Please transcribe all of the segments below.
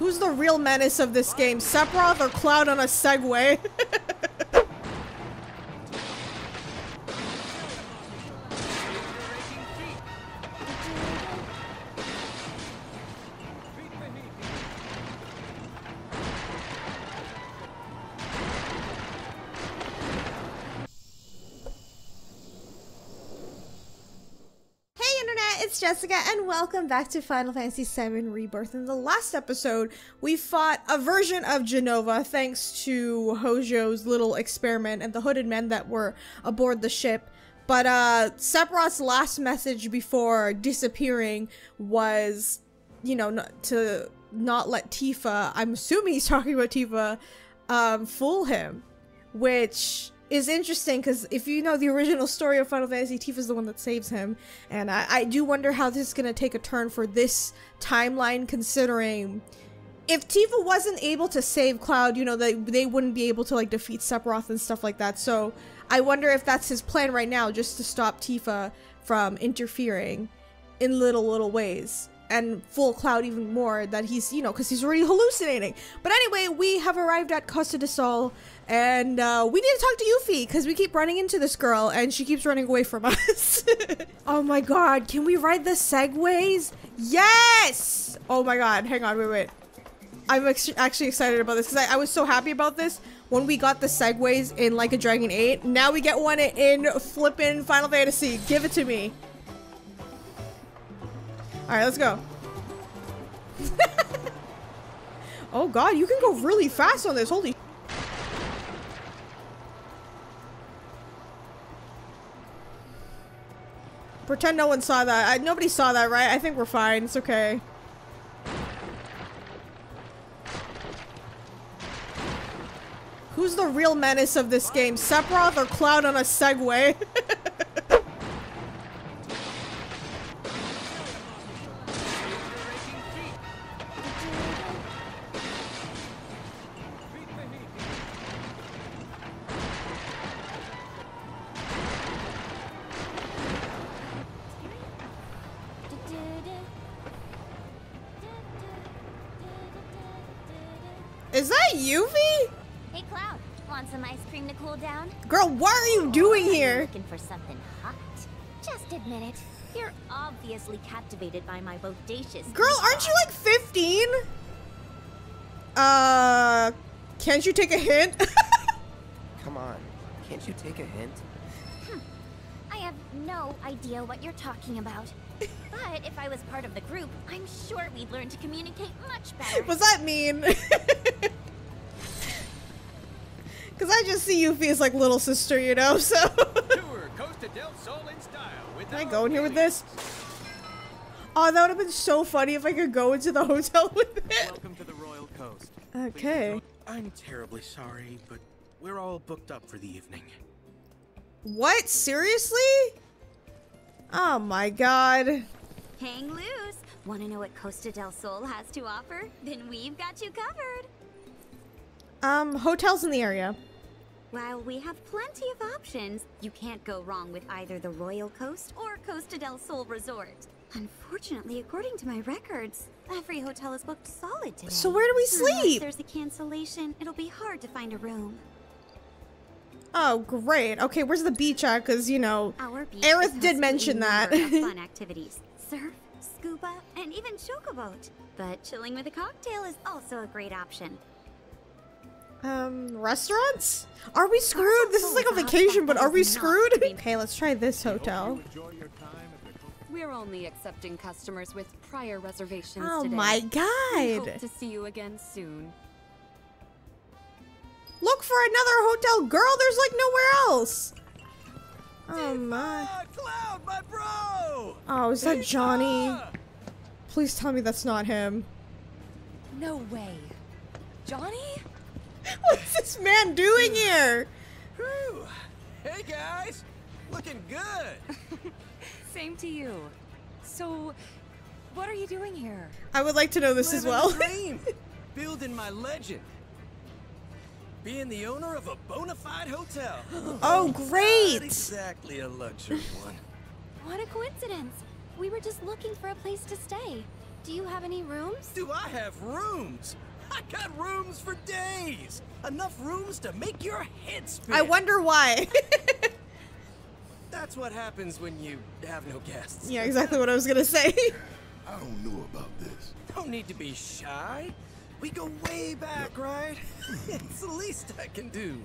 Who's the real menace of this game? Sephiroth or Cloud on a Segway? Jessica and welcome back to Final Fantasy VII Rebirth. In the last episode, we fought a version of Jenova thanks to Hojo's little experiment and the hooded men that were aboard the ship. But uh Sephiroth's last message before disappearing was, you know, not, to not let Tifa, I'm assuming he's talking about Tifa, um, fool him. Which is interesting because if you know the original story of Final Fantasy, Tifa's the one that saves him, and I, I do wonder how this is gonna take a turn for this timeline, considering if Tifa wasn't able to save Cloud, you know, they they wouldn't be able to like defeat Sephiroth and stuff like that. So I wonder if that's his plan right now, just to stop Tifa from interfering in little little ways and fool Cloud even more that he's, you know, because he's already hallucinating. But anyway, we have arrived at Costa del Sol, and uh, we need to talk to Yuffie because we keep running into this girl and she keeps running away from us. oh my god, can we ride the segways? Yes! Oh my god, hang on, wait, wait. I'm ex actually excited about this because I, I was so happy about this when we got the segways in Like a Dragon 8. Now we get one in flippin' Final Fantasy. Give it to me. Alright, let's go. oh god, you can go really fast on this. Holy Pretend no one saw that. I, nobody saw that, right? I think we're fine. It's okay. Who's the real menace of this game? Sephiroth or Cloud on a Segway? for something hot? Just admit it. You're obviously captivated by my bodacious. Girl, aren't you like 15? Uh, can't you take a hint? Come on, can't you take a hint? I have no idea what you're talking about. but if I was part of the group, I'm sure we'd learn to communicate much better. Was that mean? Because I just see Yuffie as like little sister, you know, so. Can I go in here with this? Oh, that would have been so funny if I could go into the hotel with it. Welcome to the Royal Coast. Okay. I'm terribly sorry, but we're all booked up for the evening. What? Seriously? Oh my god. Hang loose. Want to know what Costa del Sol has to offer? Then we've got you covered. Um, hotels in the area. While we have plenty of options, you can't go wrong with either the Royal Coast or Costa del Sol Resort. Unfortunately, according to my records, every hotel is booked solid today. So where do we Unless sleep? there's a cancellation, it'll be hard to find a room. Oh, great. Okay, where's the beach at? Because, you know, Our beach Aerith did mention that. fun activities: surf, scuba, and even chocoboat. But chilling with a cocktail is also a great option. Um, restaurants? Are we screwed? This is like a vacation, but are we screwed? Okay, let's try this hotel. We're only accepting customers with prior reservations Oh today. my We hope god. to see you again soon. Look for another hotel. Girl, there's like nowhere else. Oh my. Cloud, my bro! Oh, is that Johnny? Please tell me that's not him. No way. Johnny? What's this man doing here? Whew. Hey guys, looking good. Same to you. So, what are you doing here? I would like to know this as well. dream. Building my legend. Being the owner of a bona fide hotel. oh, Not great. exactly a luxury one. What a coincidence! We were just looking for a place to stay. Do you have any rooms? Do I have rooms? I got rooms for days. Enough rooms to make your head spin. I wonder why. That's what happens when you have no guests. yeah, exactly what I was gonna say. I don't know about this. Don't need to be shy. We go way back, right? it's the least I can do.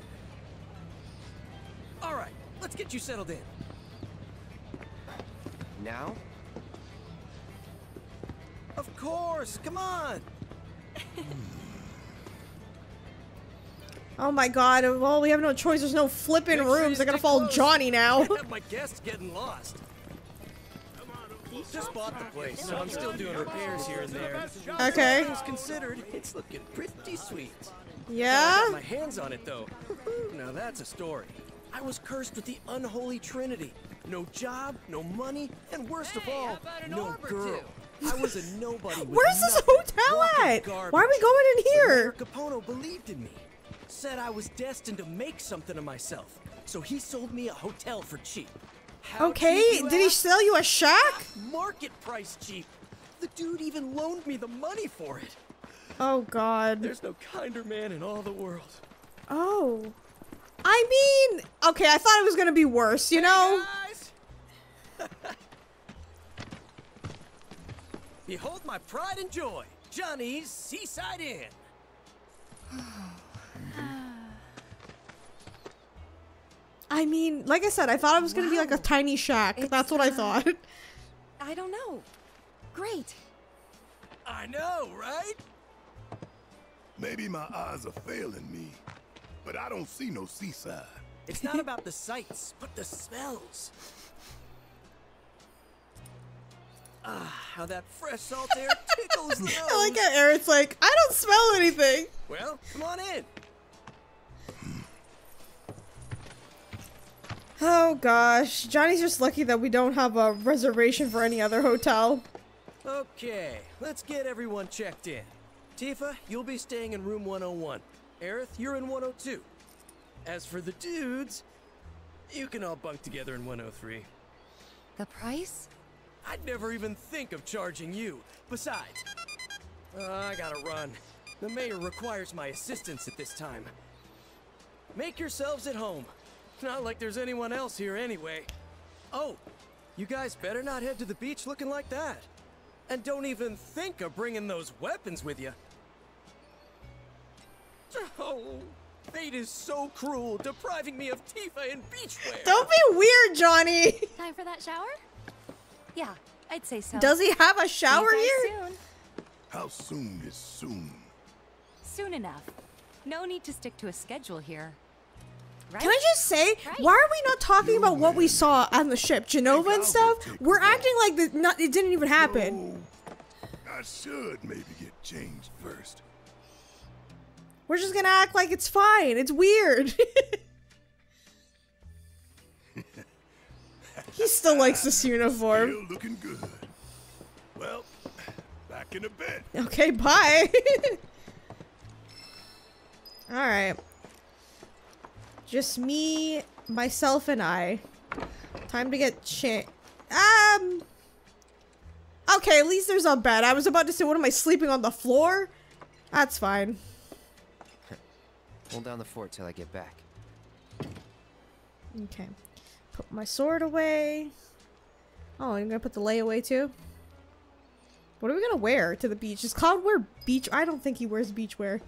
All right, let's get you settled in. Now? Of course, come on. Oh my god, well, we have no choice. There's no flipping Make rooms. you I gotta follow close. Johnny now. Can't have my guests getting lost. Just bought the place, so I'm still doing repairs here and there. Okay. Things considered, it's looking pretty sweet. I Yeah? got my hands on it though. Now that's a story. I was cursed with the unholy trinity. No job, no money, and worst of all, no girl. I was a nobody. Where's this hotel at? garbage. Why are we going in here? Capono believed in me. Said I was destined to make something of myself. So he sold me a hotel for cheap. How Okay, cheap, did he sell you a shack? Market price cheap. The dude even loaned me the money for it. Oh god. There's no kinder man in all the world. Oh. I mean, okay, I thought it was gonna be worse, you know? Guys! Behold my pride and joy, Johnny's Seaside Inn. I mean, like I said, I thought it was gonna be like a tiny shack. It's, That's what I uh, thought. I don't know. Great. I know, right? Maybe my eyes are failing me, but I don't see no seaside. It's not about the sights, but the smells. Ah, how that fresh salt air tickles the nose. I like nose. how Aerith's like, I don't smell anything. Well, come on in. Oh gosh, Johnny's just lucky that we don't have a reservation for any other hotel. Okay, let's get everyone checked in. Tifa, you'll be staying in room 101. Aerith, you're in 102. As for the dudes, you can all bunk together in 103. The price? I'd never even think of charging you. Besides, uh, I gotta run. The mayor requires my assistance at this time. Make yourselves at home. Not like there's anyone else here anyway. Oh, you guys better not head to the beach looking like that. And don't even think of bringing those weapons with you. Oh, fate is so cruel, depriving me of Tifa and beachwear. Don't be weird, Johnny. Time for that shower? Yeah, I'd say so. Does he have a See shower you guys here? Soon. How soon is soon? Soon enough. No need to stick to a schedule here. Right? Can I just say, Right. why are we not talking about what we saw on the ship, Jenova and stuff? We're acting like the, not, it didn't even happen. Oh, I should maybe get changed first. We're just gonna act like it's fine. It's weird. he still likes this uniform. Still looking good. Well, back in a bed. Okay, bye. All right. Just me, myself, and I. Time to get cha- Um. Okay, at least there's a bed. I was about to say, what am I sleeping on the floor? That's fine. Hold down the fort till I get back. Okay. Put my sword away. Oh, you're gonna put the lay away too? What are we gonna wear to the beach? Does Cloud wear beach? I don't think he wears beach wear.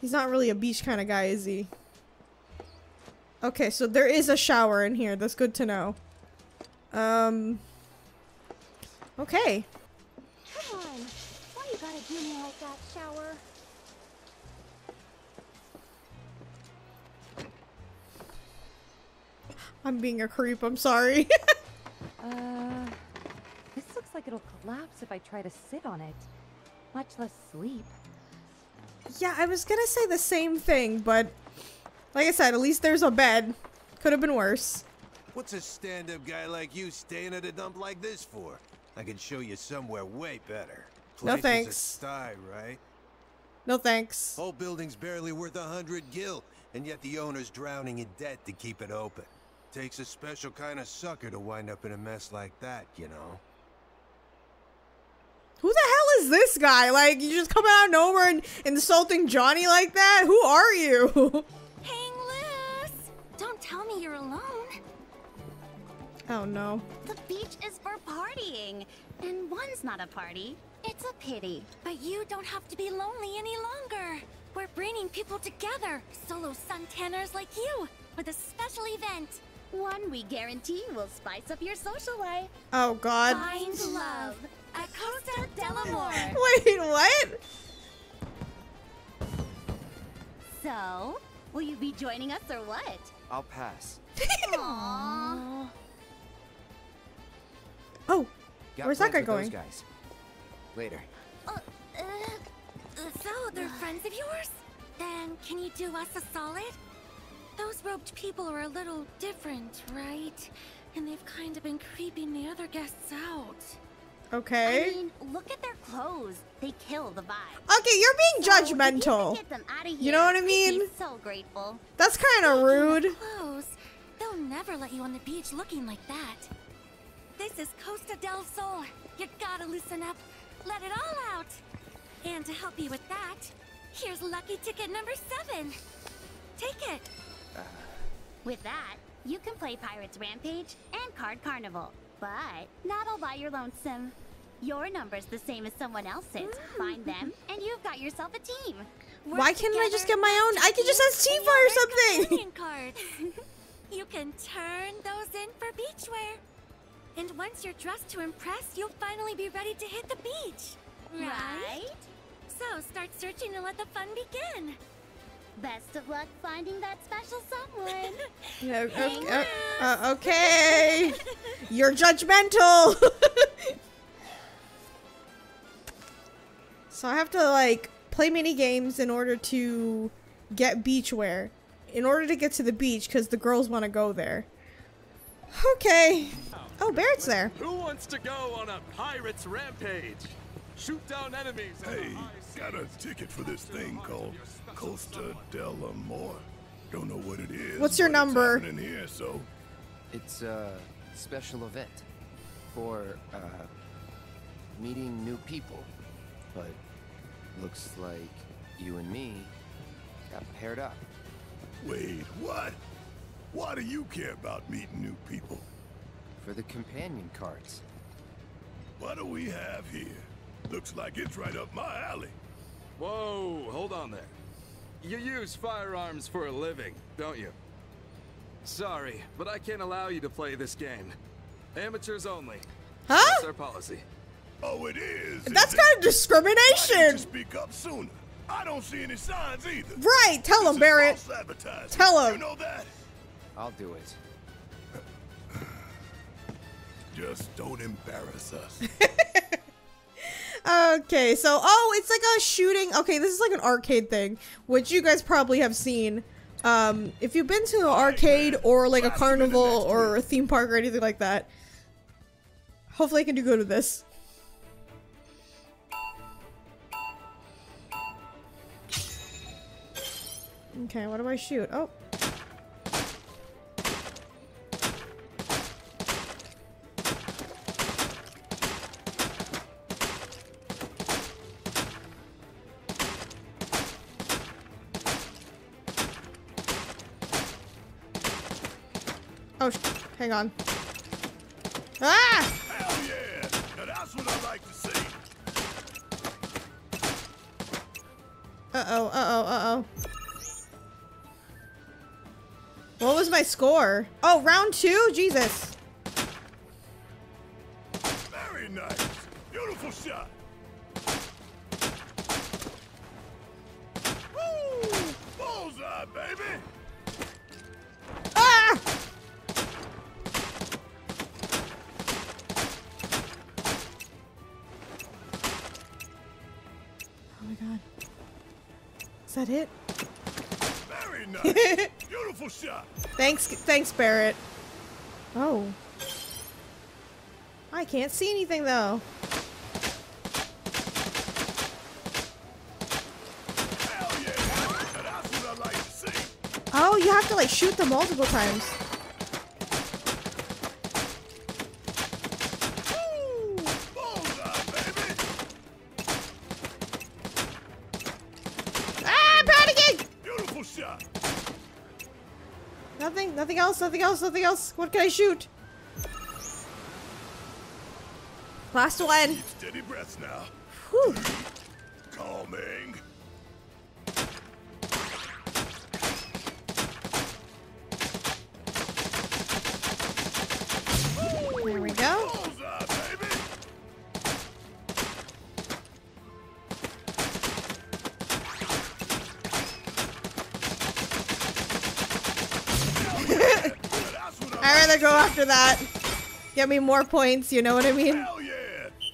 He's not really a beach kind of guy, is he? Okay, so there is a shower in here. That's good to know. Um. Okay. Come on. Why you gotta do me like that, shower? I'm being a creep. I'm sorry. Uh, this looks like it'll collapse if I try to sit on it. Much less sleep. yeah, I was gonna say the same thing, but like I said, at least there's a bed. Could have been worse. What's a stand-up guy like you staying at a dump like this for? I can show you somewhere way better. No Place is a thanks. sty, right? No thanks. Whole building's barely worth a hundred gil, and yet the owner's drowning in debt to keep it open. Takes a special kind of sucker to wind up in a mess like that, you know. Who the hell is this guy? Like, you just coming out of nowhere and insulting Johnny like that? Who are you? Hang loose! Don't tell me you're alone. oh no. The beach is for partying, and one's not a party. It's a pity. But you don't have to be lonely any longer. We're bringing people together, solo suntanners like you, with a special event. One we guarantee will spice up your social life. Oh god. Find love at Costa del Amor. Wait, what? So, will you be joining us or what? I'll pass. Aww. Oh, Got Where's that guy going? Guys. Later. Uh, uh, so they're friends of yours? Then can you do us a solid? Those robed people are a little different, right? And they've kind of been creeping the other guests out. okay. I mean, look at their clothes. They kill the vibe. Okay, you're being So, you judgmental. them outta You know what I here, mean? so grateful. That's kind of rude. Clothes. They'll never let you on the beach looking like that. This is Costa del Sol. You gotta loosen up. Let it all out. And to help you with that, here's lucky ticket number seven. Take it. With that, you can play Pirates Rampage and Card Carnival. But not all by your lonesome. Your number's the same as someone else's. Mm. Find them, and you've got yourself a team. Work Why can't I just get my own? I can just ask Tifa or something. cards. you can turn those in for beachwear. And once you're dressed to impress, you'll finally be ready to hit the beach. Right? So start searching and let the fun begin. Best of luck finding that special someone. Yeah, okay, loose. uh, okay. You're judgmental. so I have to like play mini games in order to get beachwear. In order to get to the beach because the girls want to go there. Okay. Oh, Barrett's there. Who wants to go on a pirate's rampage? Shoot down enemies. on the Hey, high seas. Got a ticket for this thing called Costa del Amor. Don't know what it is. What's your number? In here, so It's a special event for uh, meeting new people. But looks like you and me got paired up. wait, what? Why do you care about meeting new people? For the companion cards. What do we have here? Looks like it's right up my alley. Whoa, hold on there. You use firearms for a living, don't you? Sorry, but I can't allow you to play this game. Amateurs only. Huh? That's our policy. Oh, it is. That's is it? kind of Why discrimination. speak up sooner? I don't see any signs either. Right. Tell This him, Barrett. Tell him. You know that? I'll do it. Just don't embarrass us. Okay, so oh, it's like a shooting. Okay, this is like an arcade thing, which you guys probably have seen. Um, if you've been to an arcade or like a carnival or a theme park or anything like that, hopefully I can do good with this. Okay, what do I shoot? Oh. Hang on. Ah! Yeah! Like. Uh-oh, uh-oh, uh-oh. What was my score? Oh, round two? Jesus. It? Very nice. Beautiful shot. Thanks, thanks, Barrett. Oh. I can't see anything though. Hell yeah! That's what I like to see. Oh, you have to like shoot them multiple times. Nothing, else, nothing else. What can I shoot? Last one. Steady now. Whew. I'd rather go after that. Get me more points, you know what I mean? Hell yeah!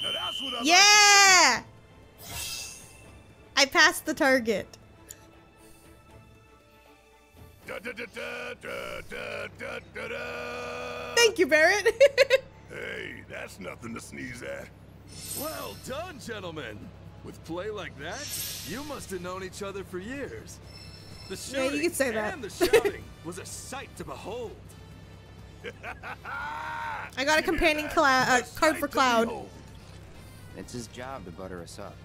I yeah! Like. I passed the target. Da, da, da, Thank you, Barrett. hey, that's nothing to sneeze at. Well done, gentlemen. With play like that, you must have known each other for years. The shooting yeah, you say that. and the shouting was a sight to behold. I got a companion cla- uh, card for Cloud. It's his job to butter us up.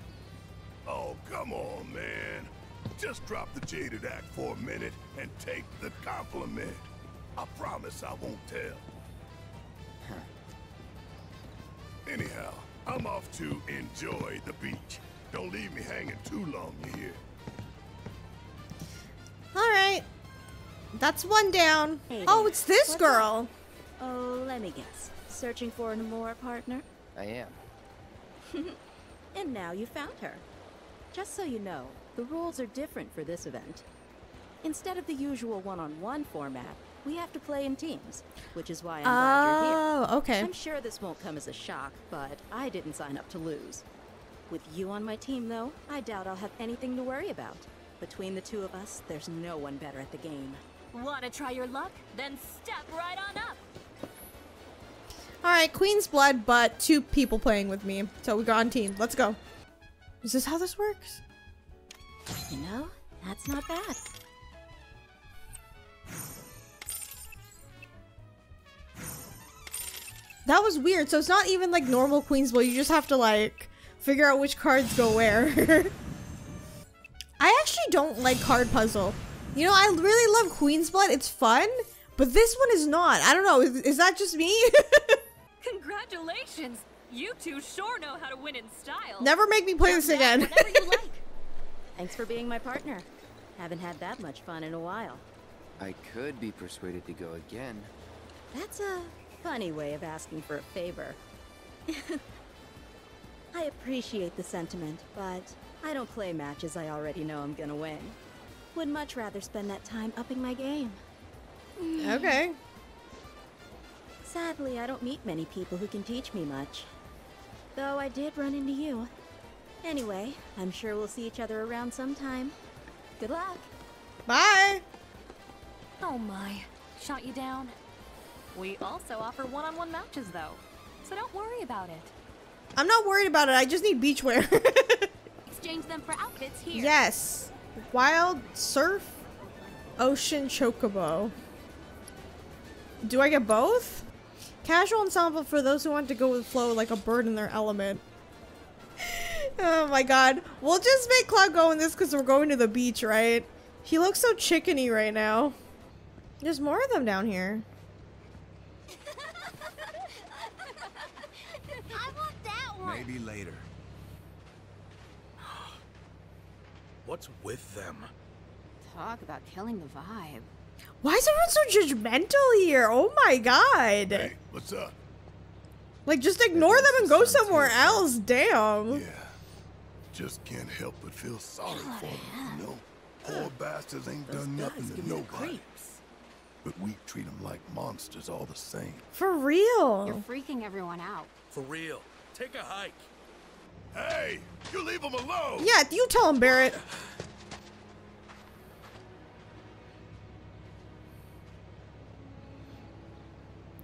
Oh, come on, man. Just drop the jaded act for a minute and take the compliment. I promise I won't tell. Anyhow, I'm off to enjoy the beach. Don't leave me hanging too long, you hear? Alright. That's one down. Hey Oh, it's this What's girl. Oh, let me guess. Searching for an Amora partner? I am. And now you found her. Just so you know, the rules are different for this event. Instead of the usual one-on-one format, we have to play in teams, which is why I'm glad you're here. Oh, okay. I'm sure this won't come as a shock, but I didn't sign up to lose. With you on my team, though, I doubt I'll have anything to worry about. Between the two of us, there's no one better at the game. Want to try your luck? Then step right on up. Alright, Queen's Blood, but two people playing with me. So we got on team. Let's go. Is this how this works? You know, that's not bad. That was weird. So it's not even like normal Queen's Blood. You just have to like figure out which cards go where. I actually don't like card puzzle. You know, I really love Queen's Blood. It's fun, but this one is not. I don't know. Is, is that just me? Congratulations! You two sure know how to win in style. Never make me play this again. Whenever you like. Thanks for being my partner. Haven't had that much fun in a while. I could be persuaded to go again. That's a funny way of asking for a favor. I appreciate the sentiment, but I don't play matches I already know I'm gonna win. Would much rather spend that time upping my game. Mm. okay. Sadly, I don't meet many people who can teach me much. Though I did run into you. Anyway, I'm sure we'll see each other around sometime. Good luck. Bye. Oh my. Shot you down. We also offer one-on-one matches though. So don't worry about it. I'm not worried about it. I just need beachwear. Exchange them for outfits here. yes. Wild surf, ocean chocobo. Do I get both? Casual ensemble for those who want to go with flow like a bird in their element. oh my god. We'll just make Cloud go in this because we're going to the beach, right? He looks so chickeny right now. There's more of them down here. I want that one. Maybe later. What's with them? Talk about killing the vibe. Why is everyone so judgmental here? Oh my god. Hey, what's up? Like, just ignore them and go somewhere else. Damn. Yeah. Just can't help but feel sorry for them, you know? Poor bastards ain't done nothing to nobody. But we treat them like monsters all the same. For real. You're freaking everyone out. For real. Take a hike. Hey, you leave them alone! Yeah, you tell him, Barrett.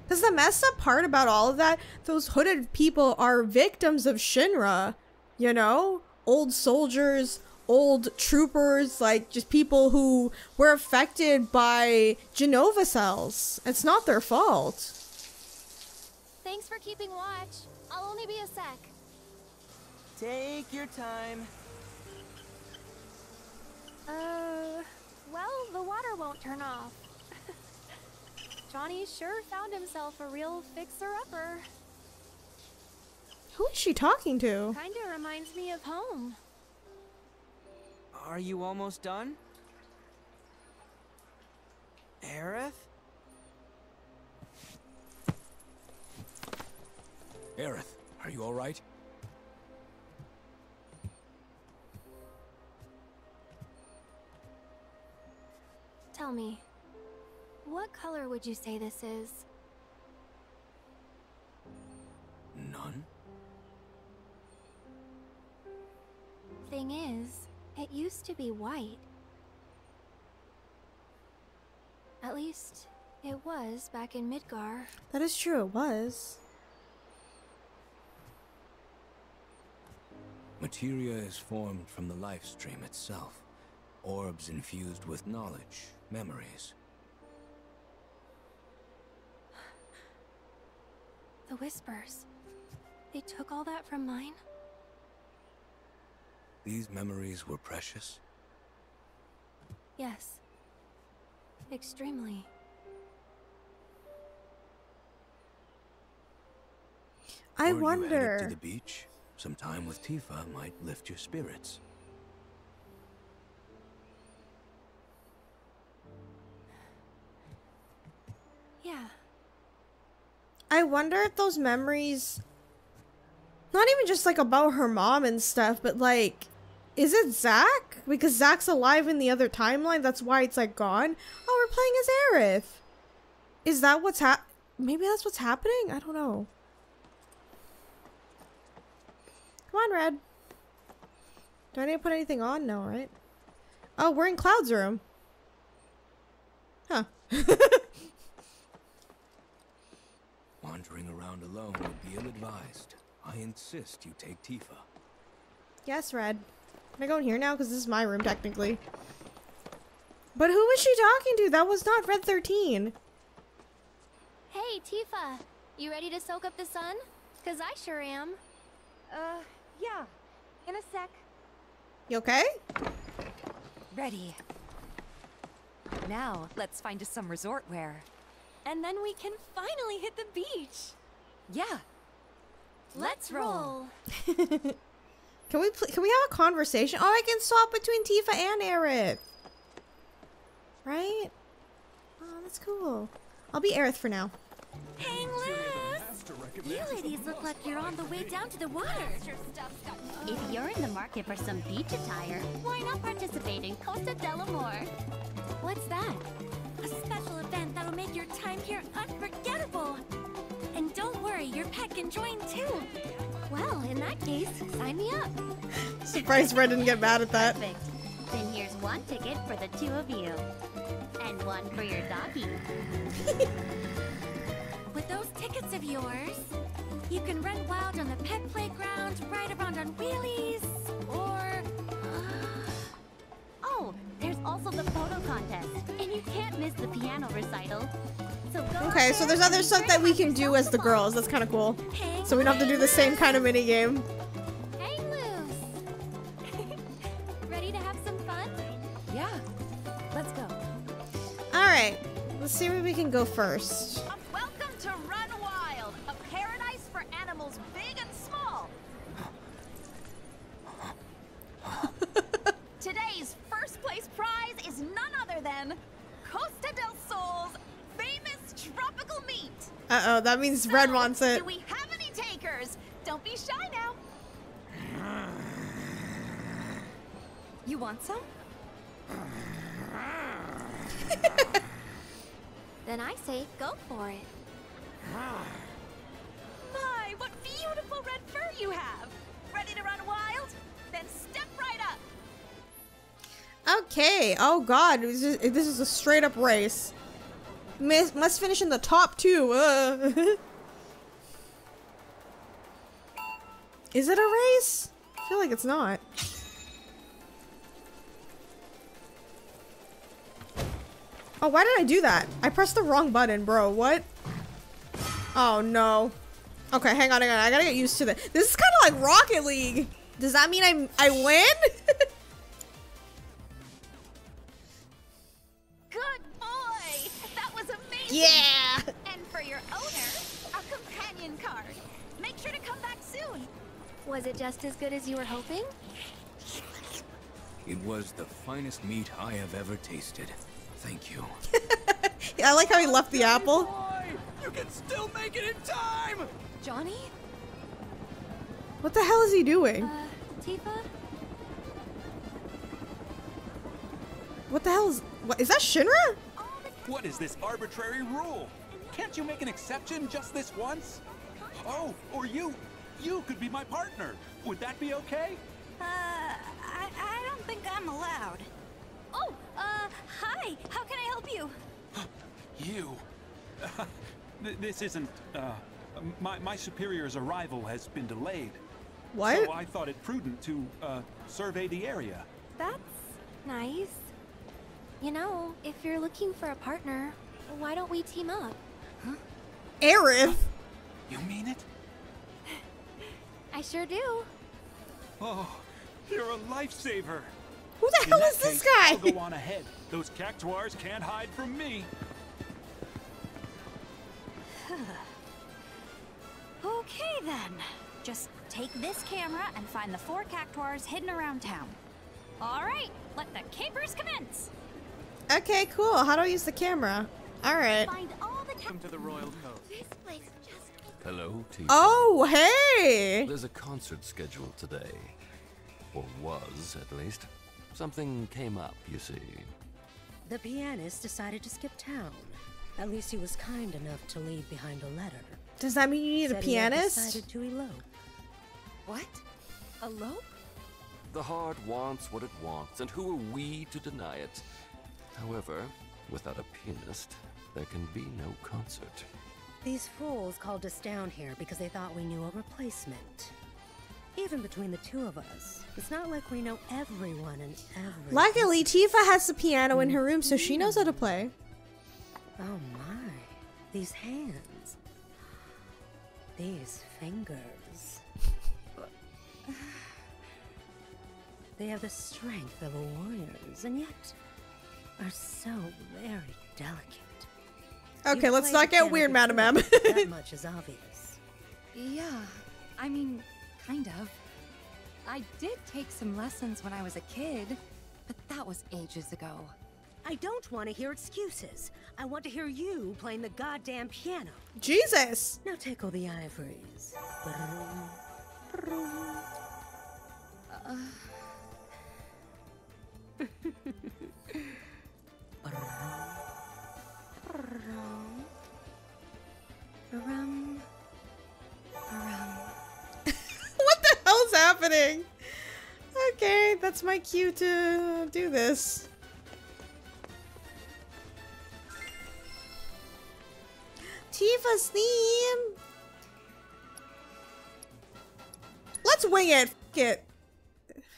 Because the messed up part about all of that, those hooded people are victims of Shinra. You know? Old soldiers, old troopers, like just people who were affected by Jenova cells. It's not their fault. Thanks for keeping watch. I'll only be a sec. Take your time. Uh, well, the water won't turn off. Johnny sure found himself a real fixer-upper. Who is she talking to? Kinda reminds me of home. Are you almost done? Aerith? Aerith, are you alright? Tell me, what color would you say this is? None? Thing is, it used to be white. At least, it was back in Midgar. That is true, it was. Materia is formed from the life stream itself. Orbs infused with knowledge, memories. The Whispers. They took all that from mine? These memories were precious? Yes. Extremely. I Were you wonder. to the beach? Some time with Tifa might lift your spirits. I wonder if those memories not even just like about her mom and stuff, but like is it Zack? Because Zack's alive in the other timeline, that's why it's like gone. Oh, we're playing as Aerith. Is that what's hap maybe that's what's happening? I don't know. Come on, Red. Do I need to put anything on? No, right? Oh, we're in Cloud's room. Huh. Wandering around alone would be ill-advised. I insist you take Tifa. Yes, Red. Can I go in here now? Because this is my room, technically. But who was she talking to? That was not Red 13. Hey, Tifa. You ready to soak up the sun? Cause I sure am. Uh, yeah. In a sec. You okay? Ready. Now, let's find us some resort wear. And then we can finally hit the beach. Yeah. Let's roll. Can we can we have a conversation? Oh, I can swap between Tifa and Aerith. Right? Oh, that's cool. I'll be Aerith for now. Hang loose! You ladies look like you're on the way down to the water. If you're in the market for some beach attire, why not participate in Costa del Amor? What's that? A special event that'll make your time here unforgettable. And don't worry, your pet can join too. Well, in that case, sign me up. Surprised Red didn't get mad at that. Perfect. Then here's one ticket for the two of you. And one for your doggy. With those tickets of yours, you can run wild on the pet playground, ride around on wheelies, there's also the photo contest. And you can't miss the piano recital. So go Okay, so there's other stuff that we can do as the girls. That's kind of cool. Hang So we don't have to do the same kind of mini game. Hang loose. Ready to have some fun? Yeah. Let's go. All right, let's see where we can go first. Welcome to Run Wild, a paradise for animals big and small. Today's first place prize is none other than Costa del Sol's famous tropical meat. Uh oh, that means Red wants it. Do we have any takers? Don't be shy now. You want some? Then I say go for it. My, what beautiful red fur you have. Ready to run wild? Then step right up. Okay. Oh God, this is, this is a straight up race. Miss, must finish in the top two. Uh. is it a race? I feel like it's not. Oh, why did I do that? I pressed the wrong button, bro. What? Oh no. Okay, hang on, hang on. I gotta get used to this. This is kind of like Rocket League. Does that mean I I win? Yeah! And for your owner, a companion card. Make sure to come back soon. Was it just as good as you were hoping? It was the finest meat I have ever tasted. Thank you. Yeah, I like how he left the apple. You can still make it in time! Johnny? What the hell is he doing? Uh, Tifa? What the hell is what is that Shinra? What is this arbitrary rule? Can't you make an exception just this once? Oh, or you, you could be my partner. Would that be okay? Uh, I, I don't think I'm allowed. Oh, uh, hi. How can I help you? You. Th- this isn't, uh, my, my superior's arrival has been delayed. What? So I thought it prudent to, uh, survey the area. That's nice. You know, if you're looking for a partner, why don't we team up? Huh? Aerith? You mean it? I sure do. Oh, you're a lifesaver. Who the In hell that is this case, guy? I'll go on ahead. Those cactuars can't hide from me. Okay then. Just take this camera and find the four cactuars hidden around town. All right, let the capers commence. Okay, cool. How do I use the camera? Alright. Find all the Welcome to the Royal Coast. This place just Hello, Tifa. Oh, hey! There's a concert scheduled today. Or was, at least. Something came up, you see. The pianist decided to skip town. At least he was kind enough to leave behind a letter. Does that mean you need a Said he pianist? decided to elope. What? Elope? The heart wants what it wants, and who are we to deny it? However, without a pianist, there can be no concert. These fools called us down here because they thought we knew a replacement. Even between the two of us, it's not like we know everyone and everything. Luckily, Tifa has the piano in her room, so she knows how to play. Oh my, these hands. These fingers. They have the strength of a warrior's, and yet are so very delicate. Okay, You let's not get weird, Madam before, M. that much is obvious. Yeah, I mean, kind of. I did take some lessons when I was a kid, but that was ages ago. I don't want to hear excuses. I want to hear you playing the goddamn piano. Jesus! Now tickle the ivories. what the hell's happening? Okay, that's my cue to do this. Tifa's theme. Let's wing it. F it.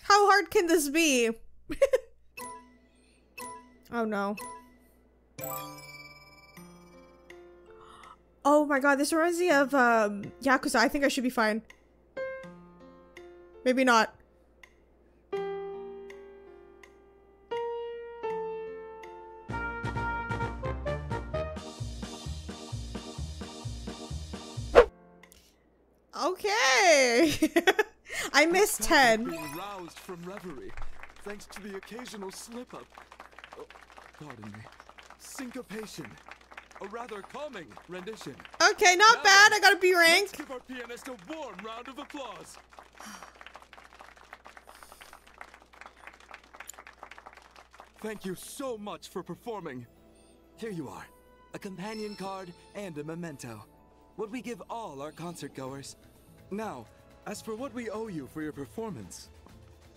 How hard can this be? oh no. Oh my god, this reminds me of um, Yakuza. I think I should be fine. Maybe not. Okay. I missed 10. Roused from reverie, thanks to the occasional slip up. Oh, pardon me. Syncopation. A rather calming rendition. Okay, not Now bad. then, I got a B Let's rank. give our pianist a warm round of applause. Thank you so much for performing. Here you are. A companion card and a memento. What we give all our concert goers. Now, as for what we owe you for your performance.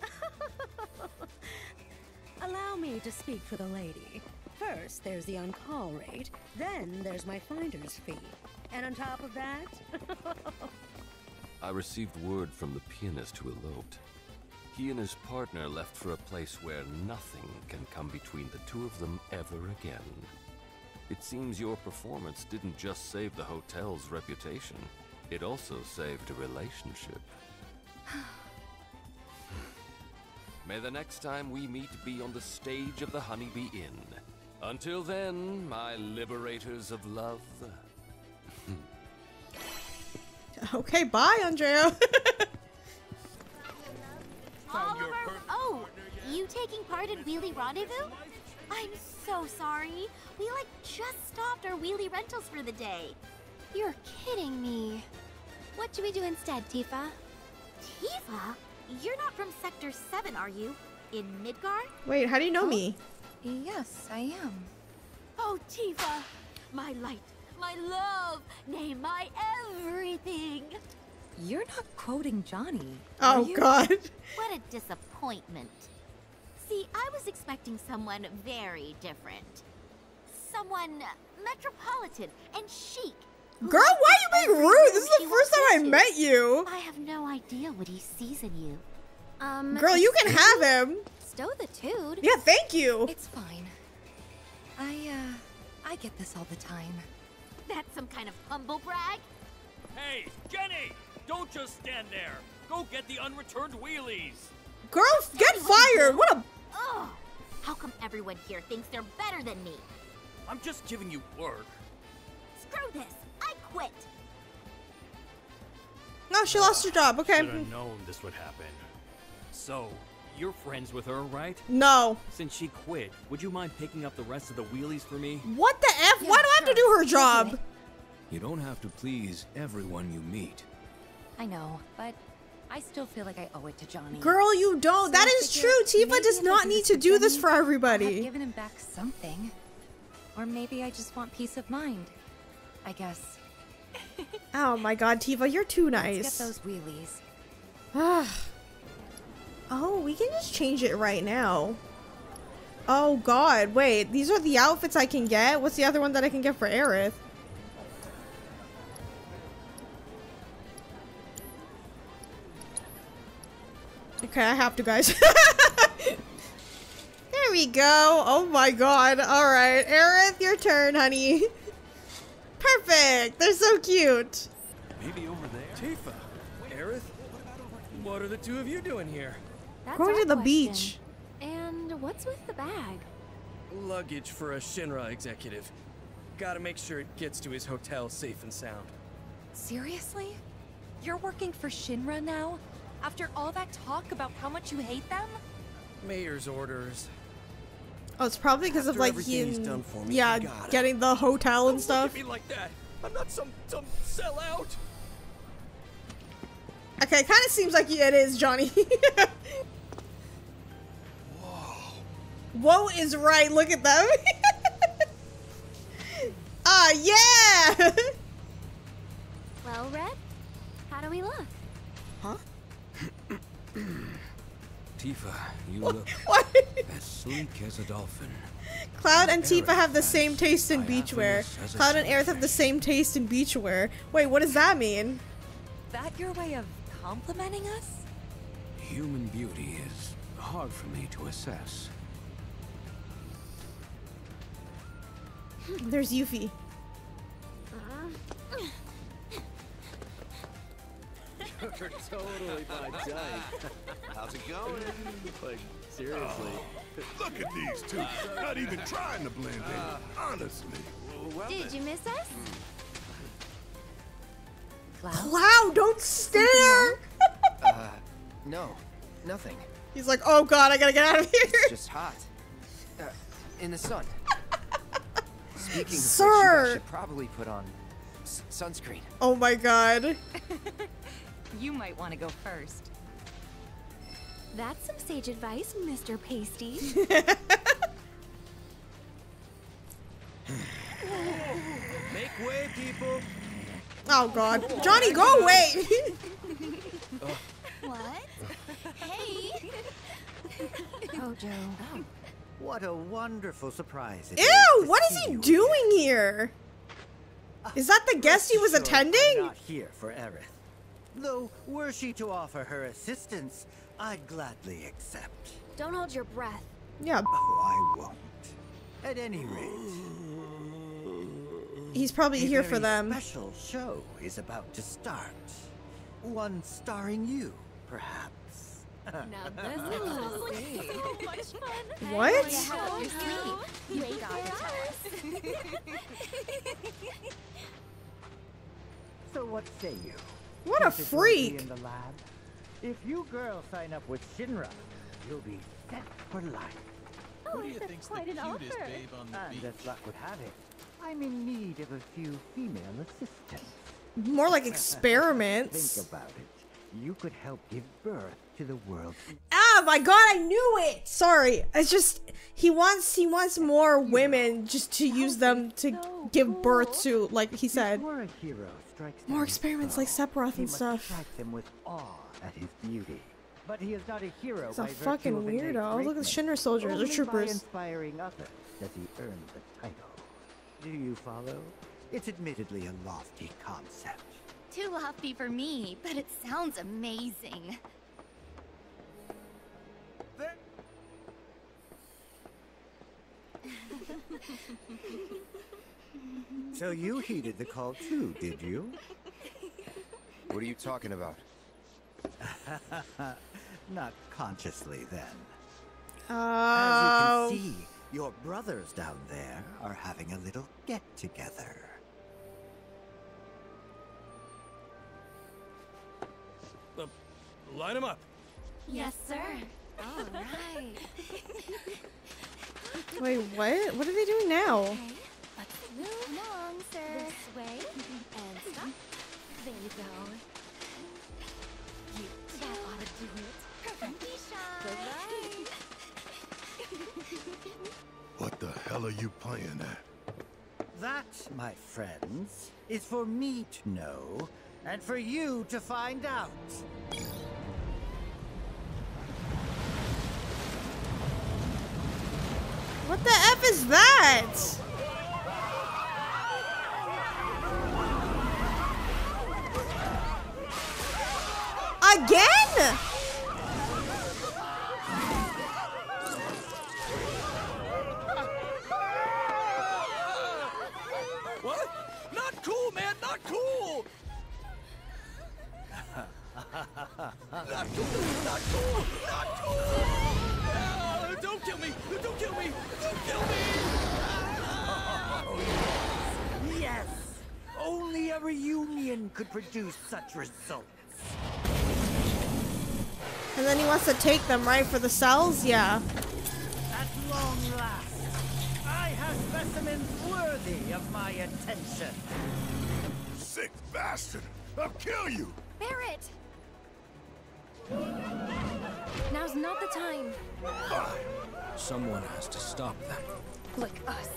Allow me to speak for the lady. First, there's the on-call rate. Then there's my finder's fee. And on top of that, I received word from the pianist who eloped. He and his partner left for a place where nothing can come between the two of them ever again. It seems your performance didn't just save the hotel's reputation, it also saved a relationship. May the next time we meet be on the stage of the Honeybee Inn. Until then, my liberators of love. Okay, bye, Andrea. Oliver, oh, you taking part in Wheelie Rendezvous? I'm so sorry. We like just stopped our wheelie rentals for the day. You're kidding me. What should we do instead, Tifa? Tifa? You're not from Sector 7, are you? In Midgar? Wait, how do you know me? Yes, I am. Oh, Tifa! My light, my love, nay, my everything! You're not quoting Johnny. Oh, are you? God. What a disappointment. See, I was expecting someone very different. Someone metropolitan and chic. Girl, why are you being rude? This is the first time I into. met you. I have no idea what he sees in you. Um, Girl, you can have him. Stow the toad. Yeah, thank you. It's fine. I, uh, I get this all the time. That's some kind of humble brag? Hey, Jenny! Don't just stand there. Go get the unreturned wheelies. Girl, get fired. What a. Ugh! How come everyone here thinks they're better than me? I'm just giving you work. Screw this! I quit! No, she lost her job. Okay. Should have known this would happen. So, you're friends with her, right? No. Since she quit, would you mind picking up the rest of the wheelies for me? What the F? Why do I have to do her job? You don't have to please everyone you meet. I know, but I still feel like I owe it to Johnny. Girl, you don't. So That I is true. Tifa does not need to for do this Jenny, for I'll have everybody. given him back something. Or maybe I just want peace of mind. I guess. Oh my god, Tifa, you're too Let's nice. get those wheelies. Ah. Oh, we can just change it right now. Oh god, wait. These are the outfits I can get? What's the other one that I can get for Aerith? Okay, I have to, guys. there we go. Oh my god. Alright, Aerith, your turn, honey. Perfect. They're so cute. Maybe over there. Tifa, Aerith, what are the two of you doing here? That's Going to the question. beach. And what's with the bag? Luggage for a Shinra executive. Gotta make sure it gets to his hotel safe and sound. Seriously? You're working for Shinra now? After all that talk about how much you hate them? Mayor's orders. Oh, it's probably because of like everything he's he, done for me, yeah, getting the hotel and Don't stuff. Look at me like that. I'm not some some sellout. Okay, kind of seems like it is, Johnny. Whoa is right. Look at them. Ah, yeah. Well, Red, how do we look? Huh? Tifa, you look What? as sleek as a dolphin. Cloud and Aerith Tifa have the same taste in beachwear. as Cloud and Aerith have the same taste in beachwear. Wait, what does that mean? That your way of complimenting us? Human beauty is hard for me to assess. There's Yuffie. You're totally my type. How's it going? Like, seriously. Look at these two. Not even trying to blend in. Honestly. Did you miss us? Cloud, don't stare. Uh, no, nothing. He's like, oh god, I gotta get out of here. It's just hot. Uh, in the sun. Speaking of which, you Sir. should probably put on s- sunscreen. Oh my god. You might want to go first. That's some sage advice, Mr. Pasty. Make way, people. Oh god. Johnny, go away. What? hey! Oh, Hojo. Oh. What a wonderful surprise. it is Ew, to what is he you doing here? Is that the guest he was Sure, I'm attending? not here for Aerith. Though, were she to offer her assistance, I'd gladly accept. Don't hold your breath. Yeah. Oh, I won't. At any rate, He's probably a here for very them. special show is about to start. One starring you, perhaps. Now this is so much fun. What? You have up. You ain't got to. So what say you? What a Keep freak. In the lab? If you girls sign up with Shinra, you'll be set for life. Who do you think's the cutest babe on the and as luck would have it, I'm in need of a few female assistants. More like experiments. Think about it. You could help give birth to the world's Ah, my god, I knew it. Sorry. It's just he wants he wants more women just to use them to give birth to like he said. A hero More experiments like Sephiroth he and must stuff. them with awe at his beauty. But he is not a hero He's a fucking of innate weirdo. Look at the greatness. Shinra soldiers, they're troopers. inspiring others does he earn the title. Do you follow? It's admittedly a lofty concept. Too lofty for me, but it sounds amazing. So you heeded the call too, did you? What are you talking about? Not consciously, then. Oh. As you can see, your brothers down there are having a little get-together. Uh, line them up. Yes, sir. All right. Wait, what? What are they doing now? Let's move along, sir. This way. And stop. There you go. You that ought to do it. Perfect. Good What the hell are you playing at? That, my friends, is for me to know, and for you to find out. What the F is that? Produce results. And then he wants to take them, right, for the cells? Yeah. At long last, I have specimens worthy of my attention. Sick bastard! I'll kill you! Barret! Now's not the time. Someone has to stop them. Look, us.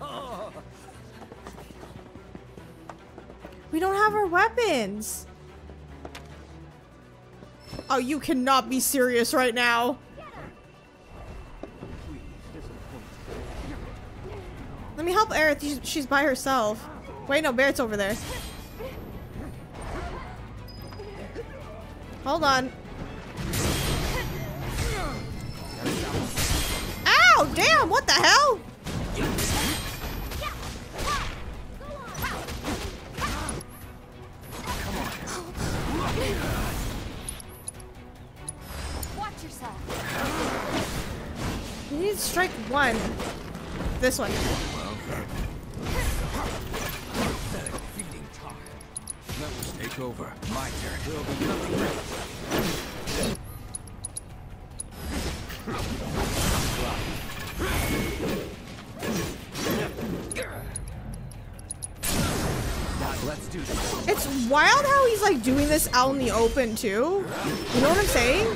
We don't have our weapons. Oh, you cannot be serious right now. Let me help Aerith. She's, by herself. Wait, no, Barret's over there. Hold on. Ow! Damn! What the hell? This one. Take over. My turn. There'll be nothing. It's wild how he's like doing this out in the open too. You know what I'm saying?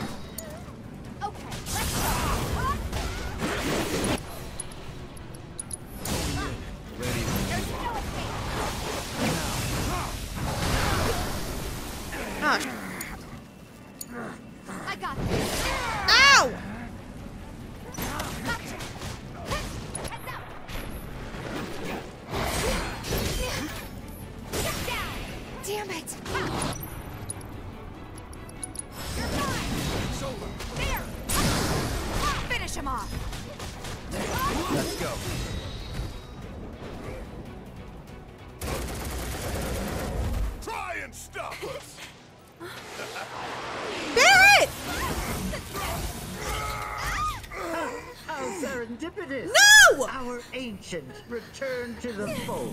Ancient return to the fold.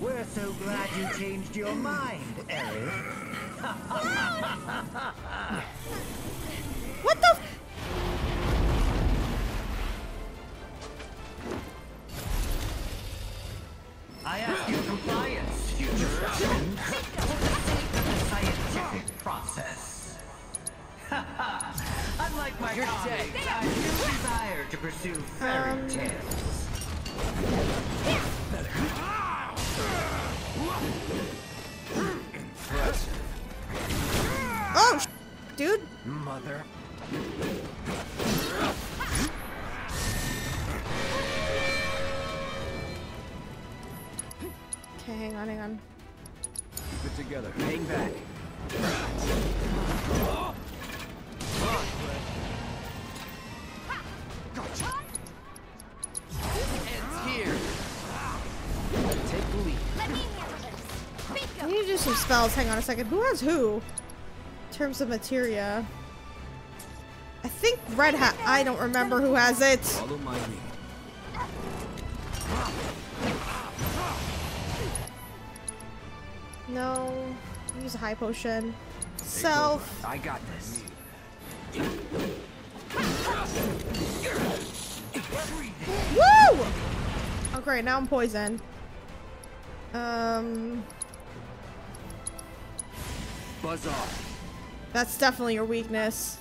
We're so glad you changed your mind, Aerith. what the? I ask your compliance, future specimen, for the sake of the scientific process. Unlike my You're colleagues. I do desire to pursue fairy Um. tales. Oh, dude. Mother. Okay, hang on, hang on. Keep it together. Hang back. Spells. Hang on a second. Who has who? In terms of materia. I think Red Hat. I don't remember who has it. Follow my lead. No. Use a high potion. Self. I got this. Woo! Great, now I'm poisoned. Um, Buzz off. that's definitely your weakness.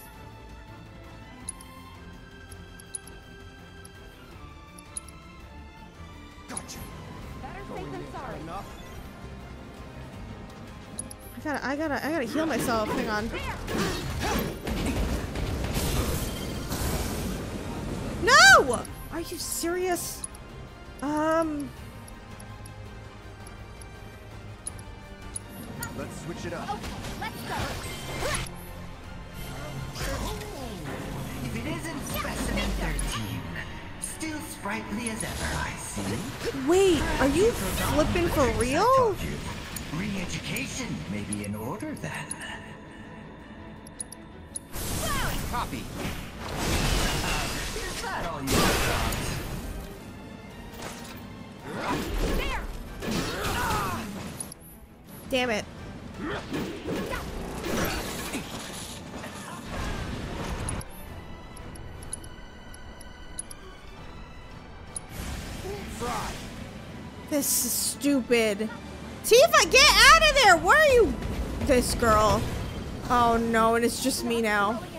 I gotta, I gotta, I gotta heal myself. Hang on. No! Are you serious? Um, Let's switch it up. Okay, let's go. If it isn't specimen 13, still sprightly as ever, I see. wait, are you flipping for real? Re-education may be in order then. Copy. Is that all you got? Damn it. This is stupid. Tifa, get out of there! Where are you? This girl. Oh no, and it's just me now.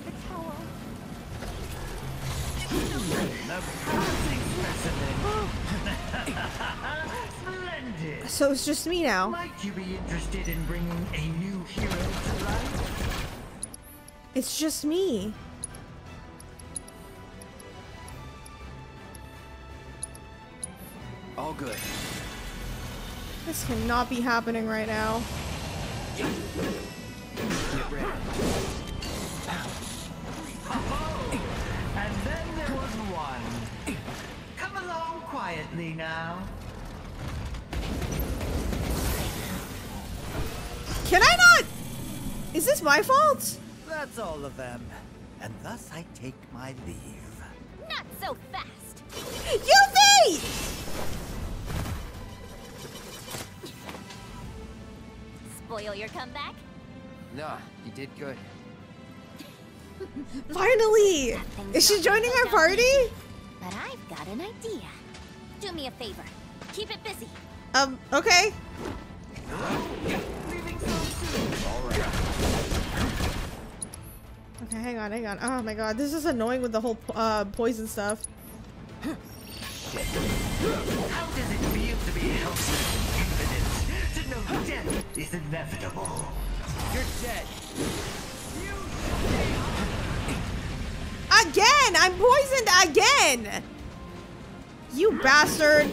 So it's just me now. Might you be interested in bringing a new hero to life? It's just me. All good. This cannot be happening right now. And then there was one. Come along quietly now. Can I not? Is this my fault? That's all of them. And thus I take my leave. Not so fast. Yuffie! Spoil your comeback? Nah, you did good. Finally! Is she joining our party? But I've got an idea. Do me a favor. Keep it busy. Um, okay. Okay, hang on, hang on. Oh my god, this is annoying with the whole po- uh, poison stuff. How does it feel to be helpless and impotent? To know death is inevitable. You're dead. Again! I'm poisoned again! You bastard!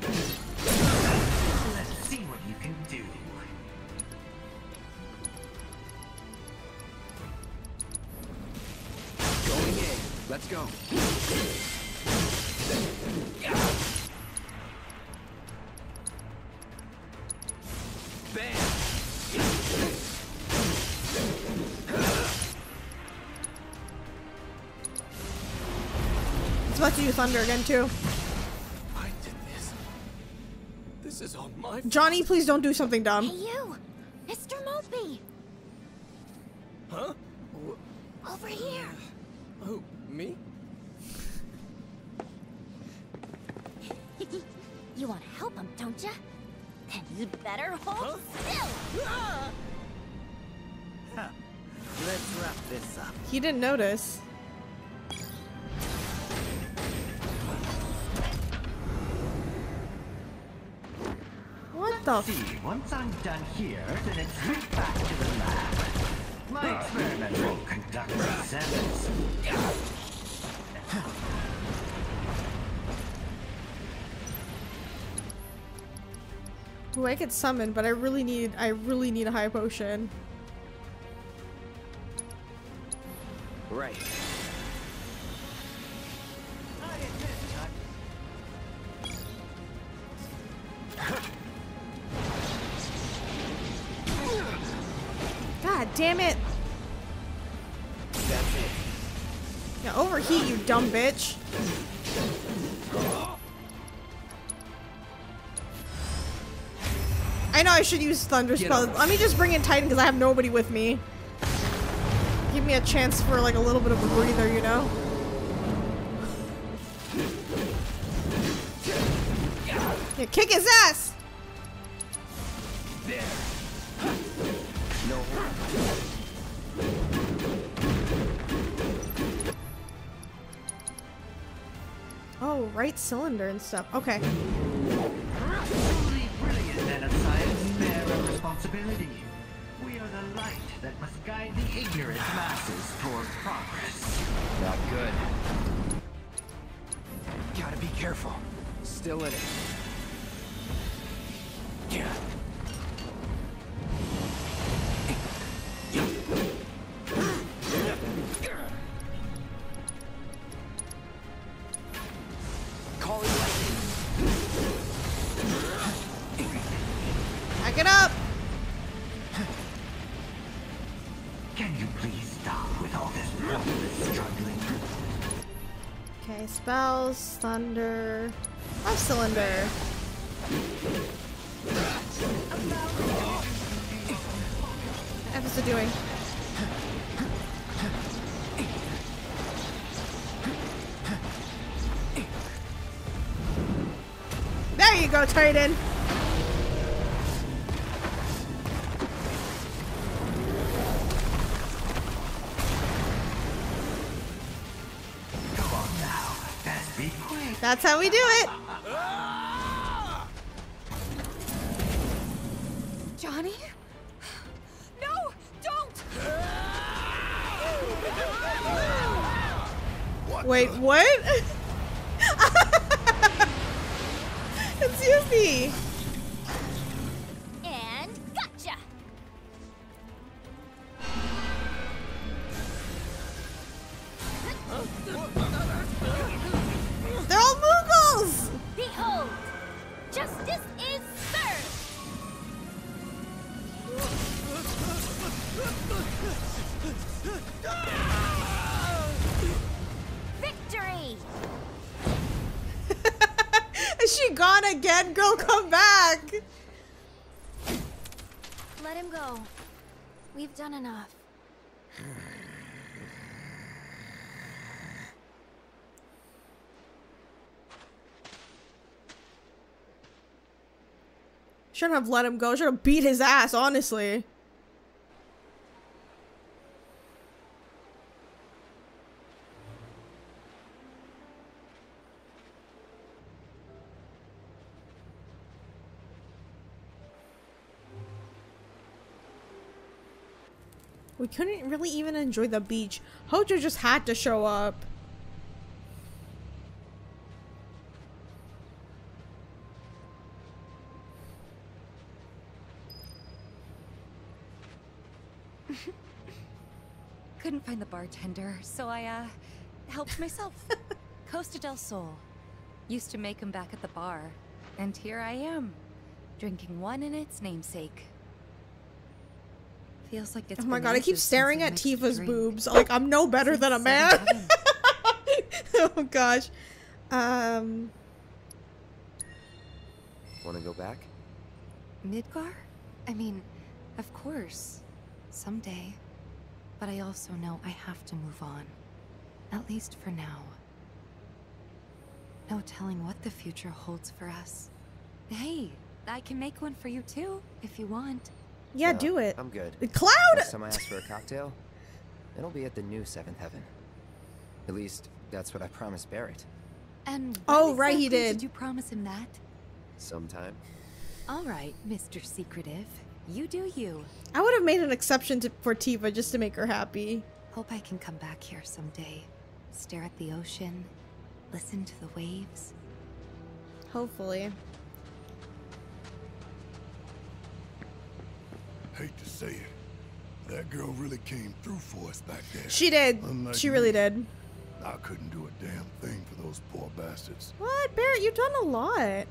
Let's see what you can do. Going in. Let's go. To thunder again too. I did this. This is all my Johnny, please don't do something dumb. Hey, you! Mr. Mopey! Huh? Over here! Who? Me? you want to help him, don't you? Then you'd better hold still! Huh. Let's wrap this up. He didn't notice. The? See, once I'm done here, then it's right back to the lab. My experiment will conduct themselves. Ooh, I get summoned, but I really need I really need a high potion. Right. I know I should use Thunder Spell. Let me just bring in Titan because I have nobody with me. Give me a chance for like a little bit of a breather, you know? Yeah, kick his ass! There. Right cylinder and stuff. Okay. Brilliant science bear responsibility. We are the light that must guide the ignorant masses progress. Not good. Gotta be careful. Still in it. Yeah. Spells, thunder, left cylinder. What's it doing? There you go, Titan. That's how we do it. Johnny? No! Don't! Wait, what? Excuse me. Enough. Shouldn't have let him go. Should have beat his ass, honestly. We couldn't really even enjoy the beach. Hojo just had to show up. Couldn't find the bartender, so I, uh, helped myself. Costa del Sol. Used to make them back at the bar. And here I am, drinking one in its namesake. Feels like it's Oh my god, I keep staring at Tifa's drink. boobs. Like, I'm no better than a man. oh gosh. Um. Want to go back? Midgar? I mean, of course. Someday. But I also know I have to move on. At least for now. No telling what the future holds for us. Hey, I can make one for you too, if you want. Yeah, No, do it. I'm good. Cloud! Next time I ask for a cocktail, it'll be at the new Seventh Heaven. At least, that's what I promised Barret. And Oh, right, he did. Did you promise him that? Sometime. All right, Mr. Secretive. You do you. I would have made an exception to, for Tifa just to make her happy. Hope I can come back here someday. Stare at the ocean, listen to the waves. Hopefully. Hate to say it. That girl really came through for us back there. She did. Unlike she me, really did. I couldn't do a damn thing for those poor bastards. What, Barret? You've done a lot.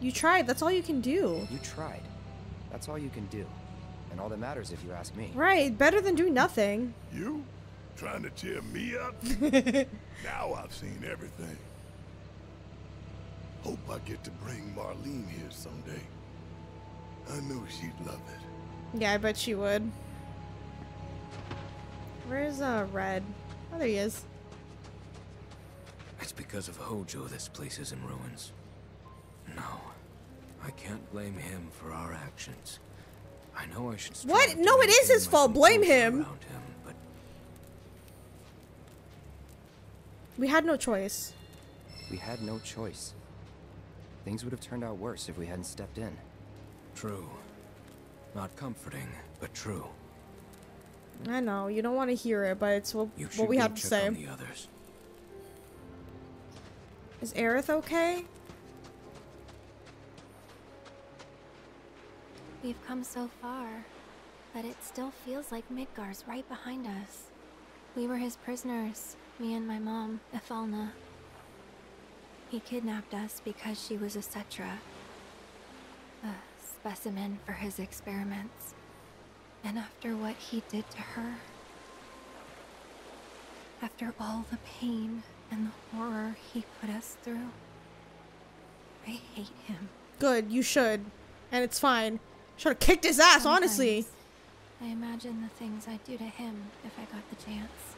You tried. That's all you can do. You tried. That's all you can do. And all that matters if you ask me. Right. Better than doing nothing. You? Trying to cheer me up? now I've seen everything. Hope I get to bring Marlene here someday. I know she'd love it. Yeah, I bet she would. Where's uh Red? Oh, there he is. It's because of Hojo this place is in ruins. No, I can't blame him for our actions. I know I should. What? No, it is his fault. Blame him. around him, but We had no choice. We had no choice. Things would have turned out worse if we hadn't stepped in. True. Not comforting, but true. I know you don't want to hear it, but it's what, You what should we go have to check say. on the others. Is Aerith okay? We've come so far, but it still feels like Midgar's right behind us. We were his prisoners, me and my mom, Ifalna. He kidnapped us because she was a Cetra, a specimen for his experiments. And after what he did to her, after all the pain and the horror he put us through, I hate him. Good, you should, and it's fine. Should have kicked his ass, honestly. I imagine the things I'd do to him if I got the chance.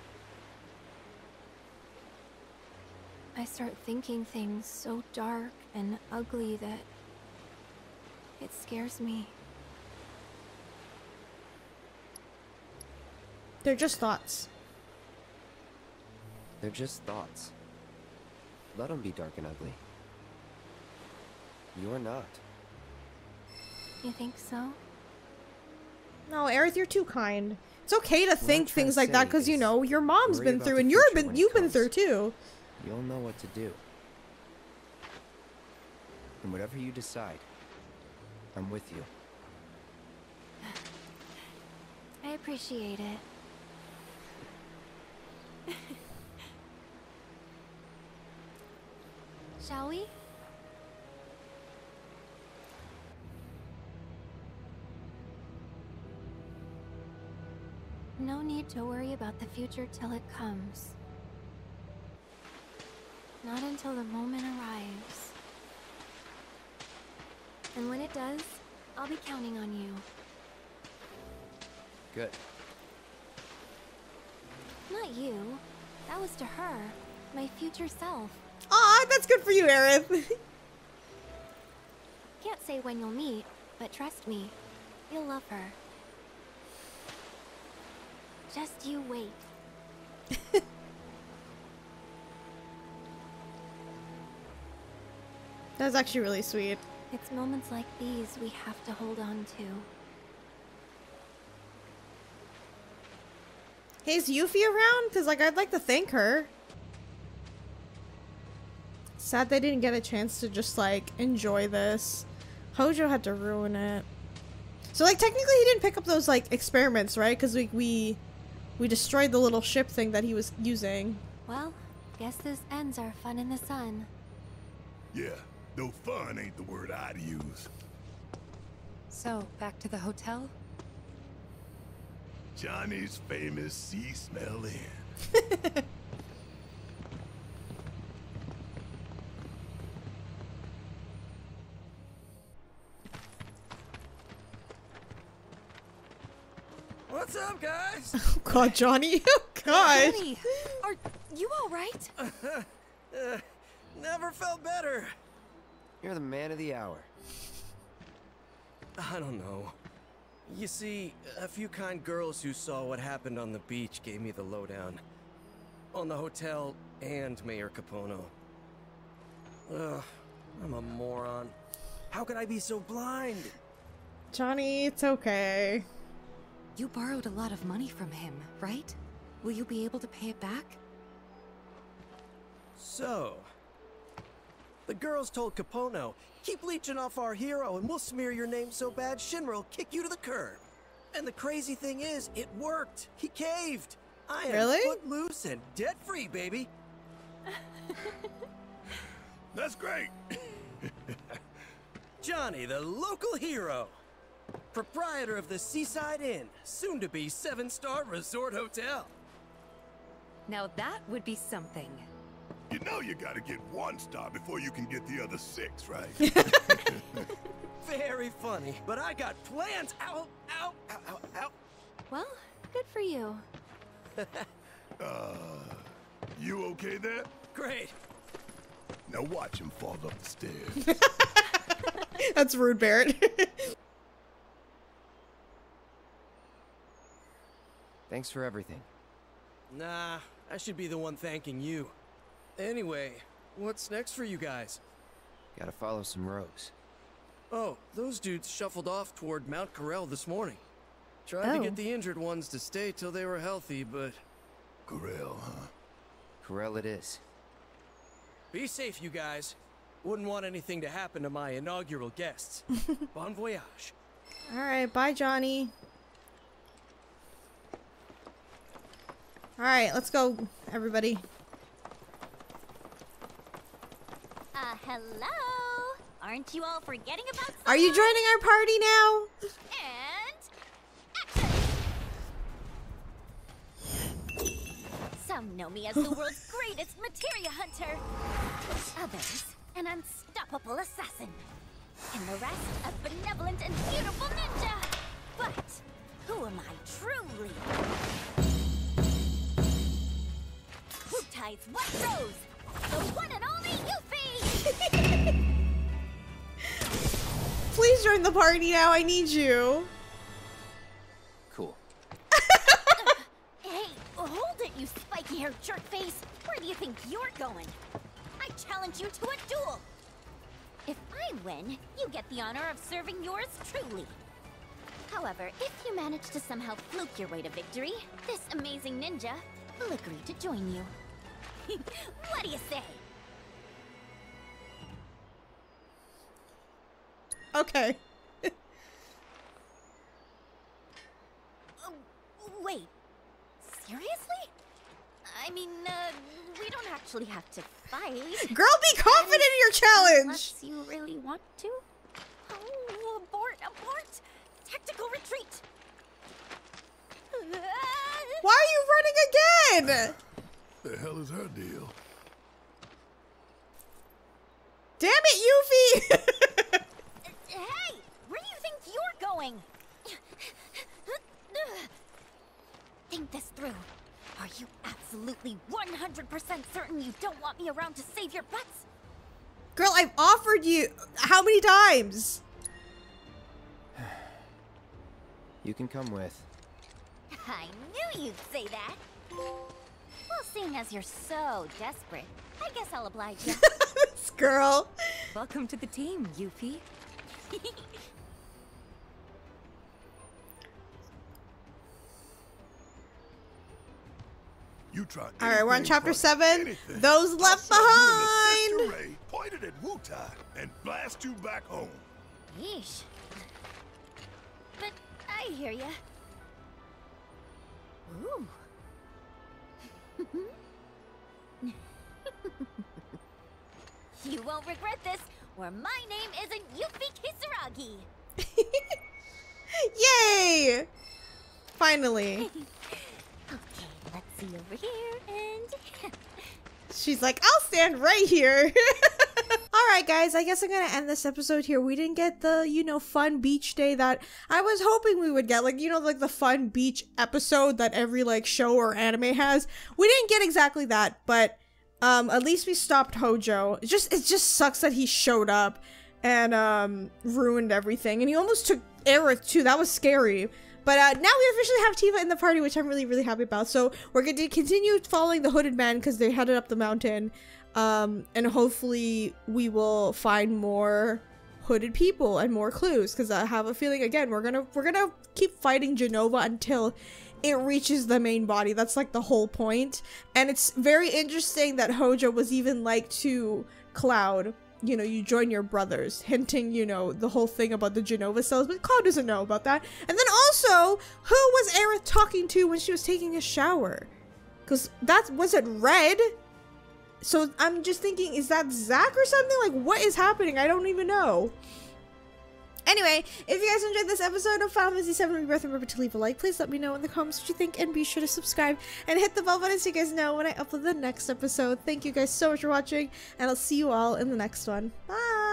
I start thinking things so dark and ugly that it scares me. They're just thoughts. They're just thoughts. Let them be dark and ugly. You're not. You think so? No, Aerith, you're too kind. It's okay to I'm think things to like that because you know your mom's been through and you've been you've been through too. You'll know what to do. And whatever you decide, I'm with you. I appreciate it. Shall we? No need to worry about the future till it comes. Not until the moment arrives. And when it does, I'll be counting on you. Good. Not you. That was to her. My future self. Aw, that's good for you, Aerith. Can't say when you'll meet, but trust me, you'll love her. Just you wait. That's actually really sweet. It's moments like these we have to hold on to. Hey, is Yuffie around? Because, like, I'd like to thank her. Sad they didn't get a chance to just, like, enjoy this. Hojo had to ruin it. So, like, technically he didn't pick up those, like, experiments, right? Because we, we, we destroyed the little ship thing that he was using. Well, guess this ends our fun in the sun. Yeah, Though fun ain't the word I'd use. So, back to the hotel? Johnny's famous Sea Smell Inn. What's up, guys? Oh God, Johnny! Oh God! Johnny, are you all right? Uh, uh, never felt better. You're the man of the hour. I don't know. You see, a few kind girls who saw what happened on the beach gave me the lowdown. On the hotel and Mayor Capono. Ugh, I'm a moron. How could I be so blind? Johnny, it's okay. You borrowed a lot of money from him, right? Will you be able to pay it back? So, the girls told Capono, keep leeching off our hero and we'll smear your name so bad Shinra will kick you to the curb. And the crazy thing is, it worked. He caved. I am Really? foot loose and debt free, baby. That's great. Johnny, the local hero. Proprietor of the Seaside Inn, soon to be seven star resort hotel. Now that would be something. You know you gotta get one star before you can get the other six, right? Very funny, but I got plans. Ow, ow, ow, ow, ow. Well, good for you. uh, you okay there? Great. Now watch him fall up the stairs. That's rude, Barret. Thanks for everything. Nah, I should be the one thanking you. Anyway, what's next for you guys? Gotta follow some rogues. Oh, those dudes shuffled off toward Mount Corel this morning. Tried to Oh. get the injured ones to stay till they were healthy, but Corel, huh? Corel it is. be safe, you guys. Wouldn't want anything to happen to my inaugural guests. bon voyage. All right, bye, Johnny. All right, let's go, everybody. Uh, hello? Aren't you all forgetting about Are you joining our party now? And Some know me as the world's greatest materia hunter. Others, an unstoppable assassin. And the rest, a benevolent and beautiful ninja. But who am I truly? Wutai's White Rose, the one and only Yuffie! Please join the party now. I need you. Cool. Hey, hold it, you spiky-haired jerkface! Where do you think you're going? I challenge you to a duel! If I win, you get the honor of serving yours truly. However, if you manage to somehow fluke your way to victory, this amazing ninja will agree to join you. what do you say? Okay. Oh, wait. Seriously? I mean, uh, we don't actually have to fight. Girl, be confident in your challenge. Unless you really want to. Oh, abort, abort! Tactical retreat! Why are you running again? The hell is her deal? Damn it, Yuffie! Hey! Where do you think you're going? Think this through. Are you absolutely 100% certain you don't want me around to save your butts? Girl, I've offered you how many times? You can come with. I knew you'd say that. Well, seeing as you're so desperate, I guess I'll oblige you. this girl. Welcome to the team, Yuffie. You try All right, we're on chapter seven. anything. Those left send you an behind. assist array pointed at Wutai and blast you back home. Yeesh. But I hear ya. Ooh. you won't regret this, or my name isn't Yuffie Kisaragi. Yay! Finally. Okay, let's see over here, and She's like, I'll stand right here. All right, guys, I guess I'm gonna end this episode here. We didn't get the, you know, fun beach day that I was hoping we would get. Like, you know, like the fun beach episode that every, like, show or anime has. We didn't get exactly that, but, um, at least we stopped Hojo. It just, it just sucks that he showed up and, um, ruined everything. And he almost took Aerith, too. That was scary. But uh, now we officially have Tifa in the party, which I'm really, really happy about. So we're going to continue following the Hooded Man because they headed up the mountain. Um, and hopefully we will find more hooded people and more clues because I have a feeling again we're gonna we're gonna keep fighting Jenova until it reaches the main body. That's like the whole point. And it's very interesting that Hojo was even like to Cloud, you know, you join your brothers, hinting, you know, the whole thing about the Jenova cells, but Cloud doesn't know about that. And then also, who was Aerith talking to when she was taking a shower? Because that was it red? So I'm just thinking, is that Zack or something? Like, what is happening? I don't even know. Anyway, if you guys enjoyed this episode of Final Fantasy VII Rebirth, remember to leave a like. Please let me know in the comments what you think, and be sure to subscribe and hit the bell button so you guys know when I upload the next episode. Thank you guys so much for watching, and I'll see you all in the next one. Bye!